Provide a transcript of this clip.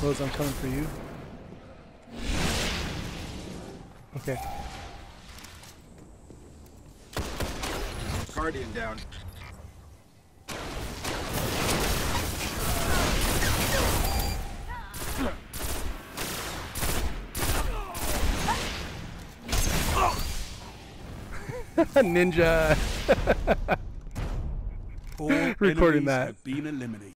Rose, I'm coming for you. Okay. Guardian down. Ninja. Recording that. have been eliminated.